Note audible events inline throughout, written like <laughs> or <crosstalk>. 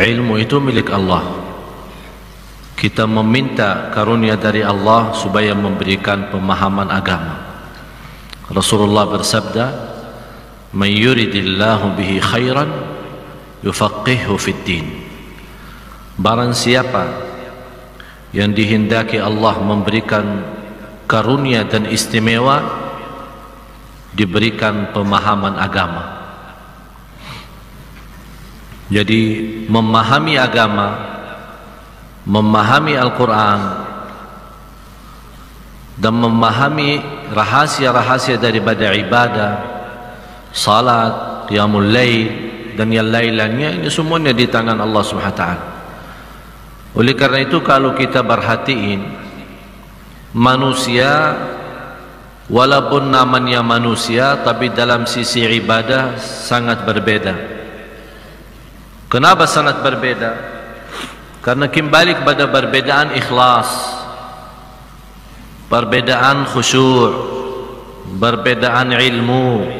Ilmu itu milik Allah. Kita meminta karunia dari Allah supaya memberikan pemahaman agama. Rasulullah bersabda, "Man yuridillahu bihi khairan yufaqihu fid din." Barang siapa yang dihendaki Allah memberikan karunia dan istimewa diberikan pemahaman agama. Jadi memahami agama, memahami Al-Quran dan memahami rahasia-rahasia daripada ibadah, salat, qiyamul lail dan yang lain-lainnya ini semuanya di tangan Allah taala. Oleh karena itu kalau kita perhatiin manusia walaupun namanya manusia tapi dalam sisi ibadah sangat berbeda. Kenapa sangat berbeda? Karena kembali kepada perbedaan ikhlas, perbedaan khusyuk, perbedaan ilmu.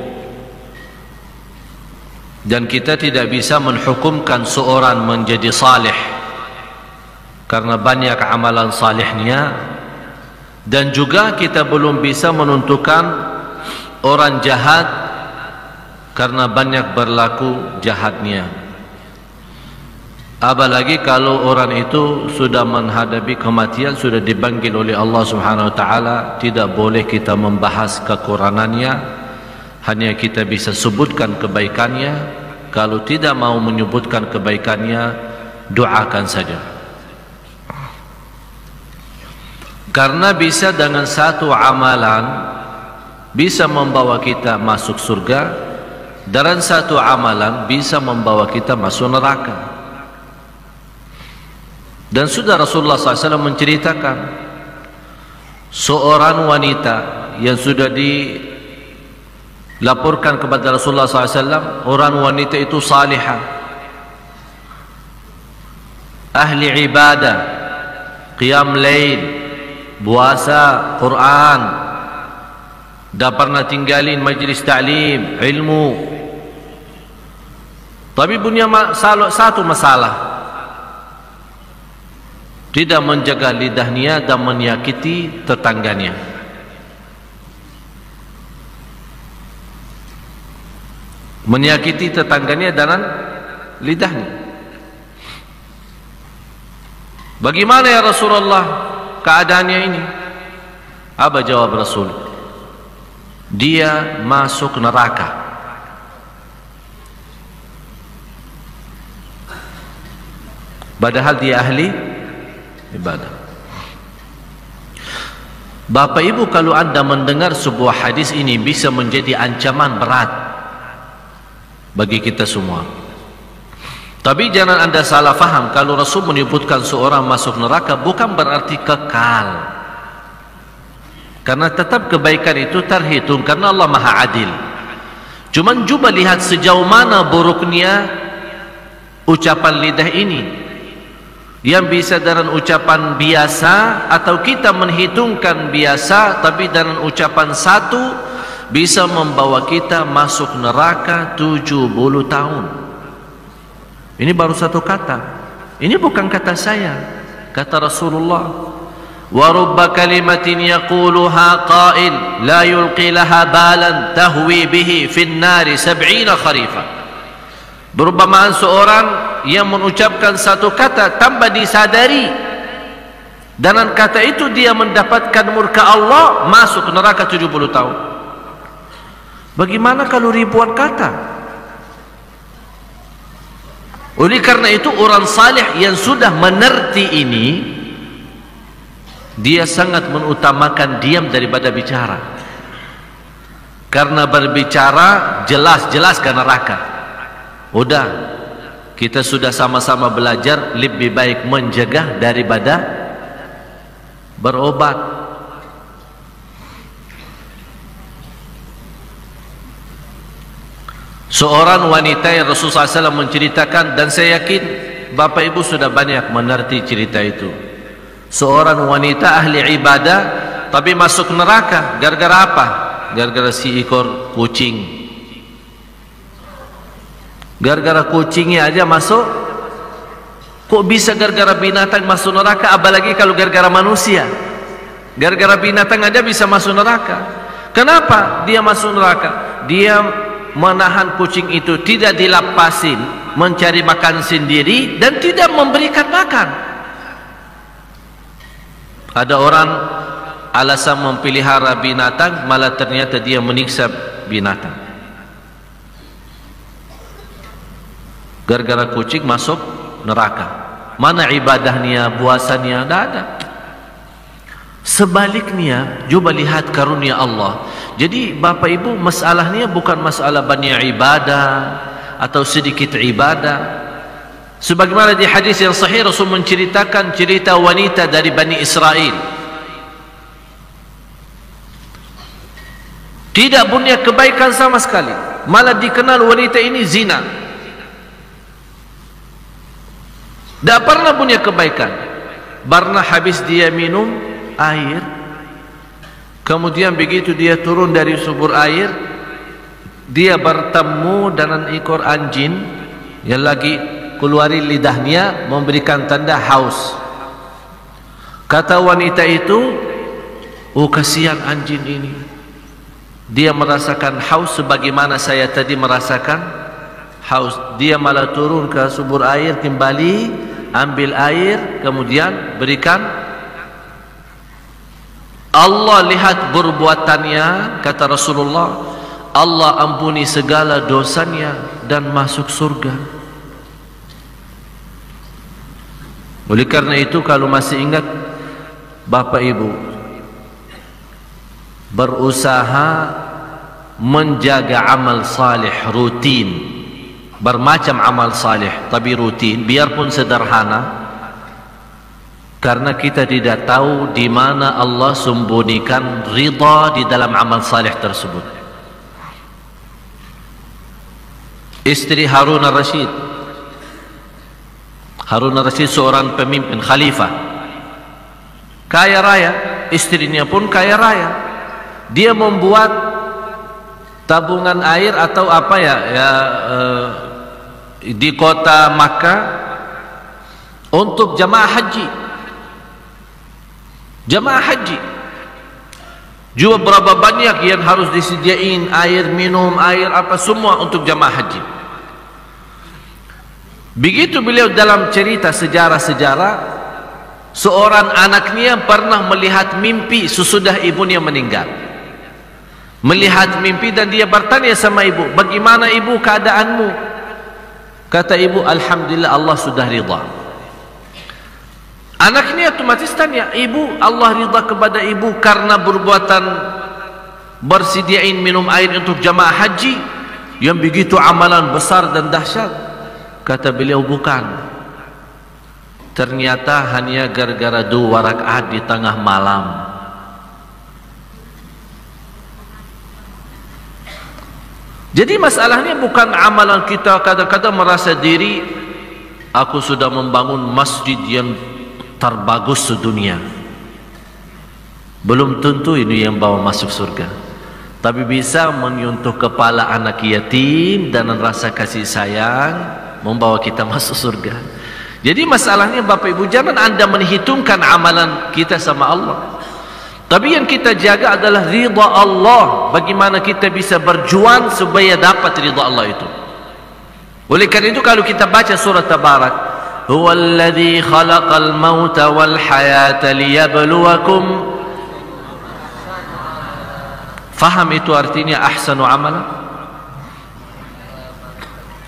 Dan kita tidak bisa menghukumkan seorang menjadi salih karena banyak amalan salihnya dan juga kita belum bisa menentukan orang jahat karena banyak berlaku jahatnya. Apalagi kalau orang itu sudah menghadapi kematian sudah dipanggil oleh Allah Subhanahu wa taala tidak boleh kita membahas kekurangannya. Hanya kita bisa sebutkan kebaikannya. Kalau tidak mau menyebutkan kebaikannya doakan saja. Karena bisa dengan satu amalan bisa membawa kita masuk surga dan satu amalan bisa membawa kita masuk neraka dan sudah Rasulullah SAW menceritakan seorang wanita yang sudah dilaporkan kepada Rasulullah SAW orang wanita itu salihah. Ahli ibadah qiyam lail puasa Quran dah pernah tinggalin majlis ta'lim ilmu. Tapi punya satu masalah tidak menjaga lidahnya dan menyakiti tetangganya. Menyakiti tetangganya dan lidahnya bagaimana ya Rasulullah keadaannya ini? Apa jawab Rasul? Dia masuk neraka. Padahal dia ahli ibadah. Bapak Ibu kalau anda mendengar sebuah hadis ini bisa menjadi ancaman berat bagi kita semua. Tapi jangan anda salah faham kalau Rasul menyebutkan seorang masuk neraka bukan berarti kekal. Karena tetap kebaikan itu terhitung karena Allah maha adil. Cuman cuba lihat sejauh mana buruknya ucapan lidah ini yang bisa dengan ucapan biasa atau kita menghitungkan biasa tapi dengan ucapan satu bisa membawa kita masuk neraka 70 tahun. Ini baru satu kata. Ini bukan kata saya kata Rasulullah. Wa rubba kalimatin yaquluha qail la yulqi laha balan tahwi bihi fin nari 70 kharifah Berumpamaan seorang yang mengucapkan satu kata tanpa disadari. Dengan kata itu dia mendapatkan murka Allah masuk neraka 70 tahun. Bagaimana kalau ribuan kata? Oleh karena itu orang salih yang sudah menerti ini dia sangat mengutamakan diam daripada bicara. Karena berbicara jelas-jelas ke neraka. Udah kita sudah sama-sama belajar lebih baik menjaga daripada berobat. seorang wanita yang Rasulullah SAW menceritakan dan saya yakin Bapak Ibu sudah banyak mengerti cerita itu seorang wanita ahli ibadah tapi masuk neraka gara-gara apa? gara-gara si ekor kucing gara-gara kucingnya aja masuk? Kok bisa gara-gara binatang masuk neraka? Apalagi kalau gara-gara manusia. Gara-gara binatang aja bisa masuk neraka. Kenapa dia masuk neraka? Dia menahan kucing itu tidak dilapasin mencari makan sendiri dan tidak memberikan makan. Ada orang alasan mempelihara binatang malah ternyata dia meniksa binatang gara-gara kucing masuk neraka. Mana ibadahnya puasanya tidak ada. Sebaliknya cuba lihat karunia Allah. Jadi Bapak Ibu masalahnya bukan masalah banyak ibadah atau sedikit ibadah. Sebagaimana di hadis yang sahih Rasul menceritakan cerita wanita dari Bani Israel. Tidak punya kebaikan sama sekali. Malah dikenal wanita ini zina Tak pernah punya kebaikan. Barna habis dia minum air. Kemudian begitu dia turun dari subur air. Dia bertemu dengan ekor anjing. Yang lagi keluari lidahnya memberikan tanda haus. Kata wanita itu. Oh kasihan anjing ini. Dia merasakan haus sebagaimana saya tadi merasakan haus. Dia malah turun ke subur air kembali ambil air kemudian berikan. Allah lihat perbuatannya kata Rasulullah. Allah ampuni segala dosanya dan masuk surga. Oleh karena itu kalau masih ingat Bapak Ibu berusaha menjaga amal salih rutin bermacam amal salih tapi rutin biarpun sederhana karena kita tidak tahu di mana Allah sembunyikan ridha di dalam amal salih tersebut. Istri Harun al-Rashid Harun al-Rashid seorang pemimpin khalifah. Kaya raya istrinya pun kaya raya. Dia membuat tabungan air atau apa ya? Ya uh, di kota Makkah untuk jamaah haji. Jamaah haji. Juga berapa banyak yang harus disediain air minum air apa semua untuk jamaah haji. Begitu beliau dalam cerita sejarah-sejarah seorang anaknya pernah melihat mimpi sesudah ibunya meninggal. Melihat mimpi dan dia bertanya sama ibu bagaimana ibu keadaanmu Kata ibu, Alhamdulillah Allah sudah rida. Anak ini otomatis tanya, ibu Allah rida kepada ibu karena berbuatan bersediain minum air untuk jamaah haji yang begitu amalan besar dan dahsyat. Kata beliau, bukan. Ternyata hanya gara-gara dua rakaat di tengah malam. Jadi masalahnya bukan amalan kita kadang-kadang merasa diri aku sudah membangun masjid yang terbagus sedunia. Belum tentu ini yang bawa masuk surga. Tapi bisa menyentuh kepala anak yatim dan rasa kasih sayang membawa kita <laughs> masuk surga. Jadi masalahnya Bapak Ibu jangan Anda menghitungkan amalan kita sama Allah. Tapi yang kita jaga adalah ridha Allah. Bagaimana kita bisa berjuang supaya dapat ridha Allah itu. Oleh karena itu kalau kita baca surat Tabarak, "Huwa alladhi khalaqal mauta wal hayata liyabluwakum" Faham itu artinya ahsanu amala?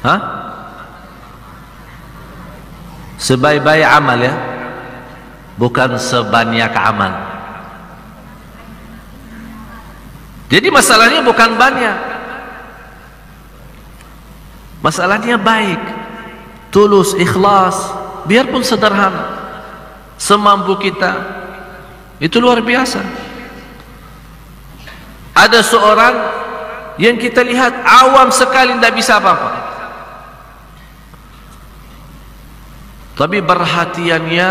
Hah? Sebaik-baik amal ya. Bukan sebanyak amal. Jadi masalahnya bukan banyak. Masalahnya baik, tulus, ikhlas, biarpun sederhana. Semampu kita. Itu luar biasa. Ada seorang yang kita lihat awam sekali tidak bisa apa-apa tapi perhatiannya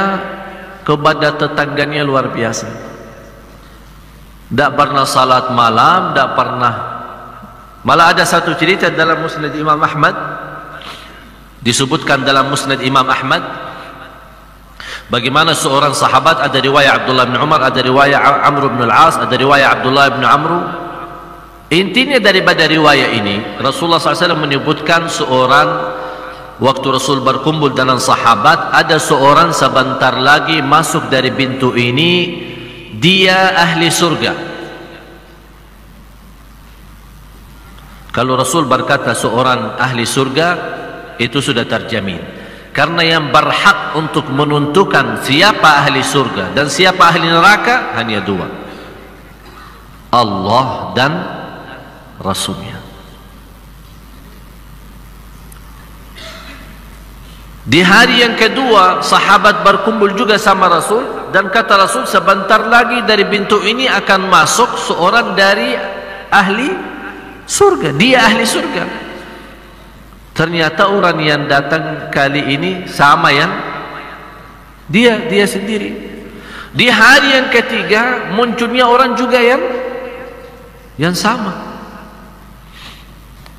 kepada tetangganya luar biasa tidak pernah salat malam tidak pernah. Malah ada satu cerita dalam musnad Imam Ahmad. Disebutkan dalam musnad Imam Ahmad bagaimana seorang sahabat ada riwayat Abdullah bin Umar ada riwayat Amr bin Al-As ada riwayat Abdullah bin Amr. Intinya daripada riwayat ini Rasulullah SAW menyebutkan seorang waktu Rasul berkumpul dengan sahabat ada seorang sebentar lagi masuk dari pintu ini dia ahli surga. Kalau Rasul berkata seorang ahli surga itu sudah terjamin. Karena yang berhak untuk menentukan siapa ahli surga dan siapa ahli neraka hanya dua. Allah dan Rasulnya. Di hari yang kedua sahabat berkumpul juga sama Rasul dan kata Rasul sebentar lagi dari pintu ini akan masuk seorang dari ahli surga. Dia ahli surga. Ternyata orang yang datang kali ini sama yang dia dia sendiri. Di hari yang ketiga munculnya orang juga yang yang sama.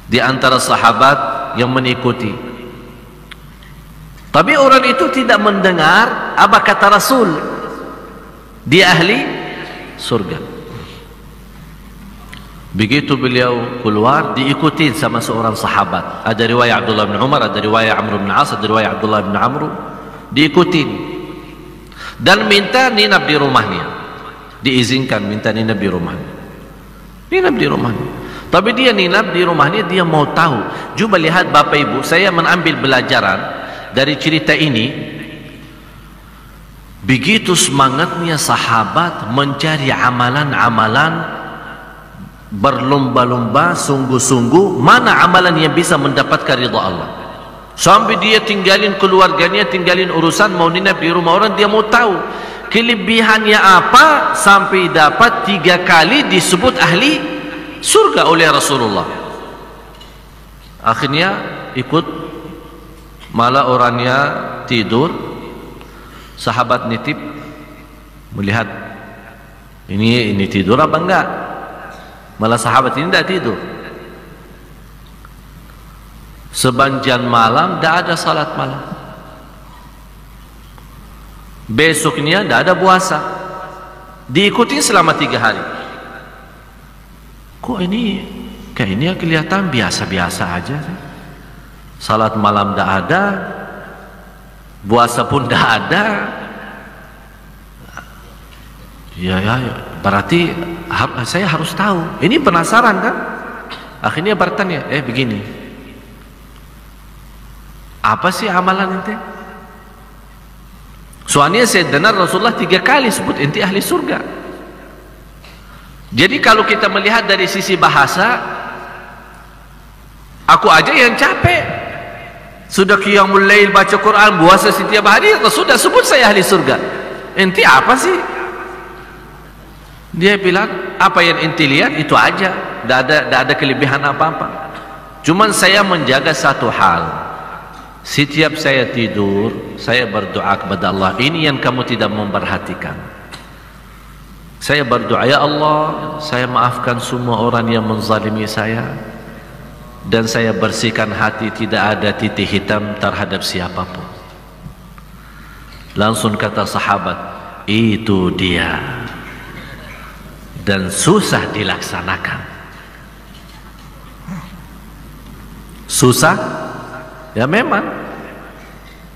Di antara sahabat yang mengikuti tapi orang itu tidak mendengar apa kata Rasul. Dia ahli surga. Begitu beliau keluar diikuti sama seorang sahabat. Ada riwayat Abdullah bin Umar, ada riwayat Amr bin As, ada riwayat Abdullah bin Amr. Diikuti. Dan minta ninap di rumahnya. Diizinkan minta ninap di rumahnya. Ninap di rumahnya. Tapi dia ninap di rumahnya dia mau tahu. Cuba lihat Bapak Ibu, saya mengambil belajaran dari cerita ini begitu semangatnya sahabat mencari amalan-amalan berlomba-lomba sungguh-sungguh mana amalan yang bisa mendapatkan ridha Allah? Sampai dia tinggalin keluarganya tinggalin urusan mau ninap di rumah orang dia mau tahu kelebihannya apa sampai dapat tiga kali disebut ahli surga oleh Rasulullah. Akhirnya ikut malah orangnya tidur sahabat nitip melihat ini ini tidur apa enggak? Malah sahabat ini tidak tidur. Sebanjian malam tidak ada salat malam. Besoknya tidak ada puasa. Diikuti selama tiga hari. Kok ini kayak ini kelihatan biasa-biasa aja sih. Salat malam tidak ada puasa pun tidak ada. Ya, ya ya. Berarti saya harus tahu. Ini penasaran kan? Akhirnya bertanya eh begini. Apa sih amalan ente? Soalnya saya dengar Rasulullah tiga kali sebut ente ahli surga. Jadi kalau kita melihat dari sisi bahasa aku aja yang capek sudah qiyamul lail baca Quran puasa setiap hari sudah sebut saya ahli surga. Enti apa sih? Dia bilang apa yang enti lihat itu aja. Tidak ada tidak ada kelebihan apa-apa. Cuman saya menjaga satu hal. Setiap saya tidur saya berdoa kepada Allah. Ini yang kamu tidak memperhatikan. Saya berdoa ya Allah saya maafkan semua orang yang menzalimi saya dan saya bersihkan hati tidak ada titik hitam terhadap siapa pun. Langsung kata sahabat itu dia. Dan susah dilaksanakan. Susah? Ya memang.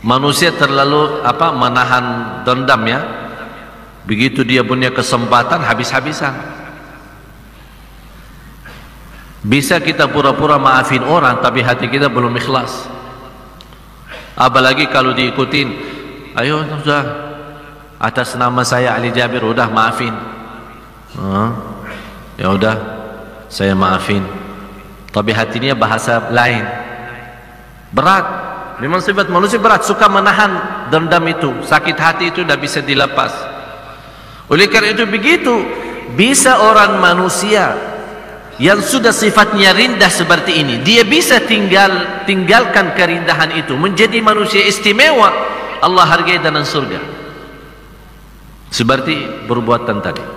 Manusia terlalu apa menahan dendam ya. Begitu dia punya kesempatan habis-habisan bisa kita pura-pura maafin orang tapi hati kita belum ikhlas. Apalagi kalau diikutin ayo sudah atas nama saya Ali Jabir udah maafin. Uh, ya udah saya maafin. Tapi hatinya bahasa lain. Berat. Memang sifat manusia berat suka menahan dendam itu. Sakit hati itu tidak bisa dilepas. Oleh karena itu begitu bisa orang manusia yang sudah sifatnya rindah seperti ini dia bisa tinggal tinggalkan kerindahan itu menjadi manusia istimewa. Allah hargai dalam surga. Seperti perbuatan tadi